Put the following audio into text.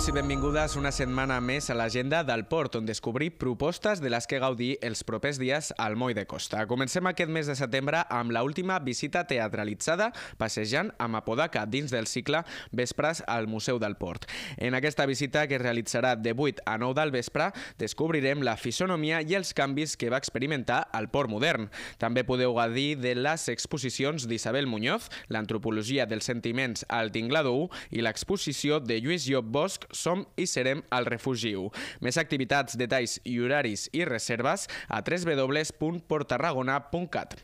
Benvinguts i benvingudes una setmana més a l'agenda del Port, on descobrir propostes de les que gaudir els propers dies al Moll de Costa. Comencem aquest mes de setembre amb la última visita teatralitzada passejant amb Apodaca dins del cicle Vespres al Museu del Port. En aquesta visita, que es realitzarà de 8 a 9 del vespre, descobrirem la fisonomia i els canvis que va experimentar el port modern. També podeu gaudir de les exposicions d'Isabel Muñoz, l'antropologia dels sentiments al Tinglado 1 i l'exposició de Lluís Llop Bosch, Som i serem al Refugi 1. Més activitats, detalls i horaris i reserves a www.portarragona.cat.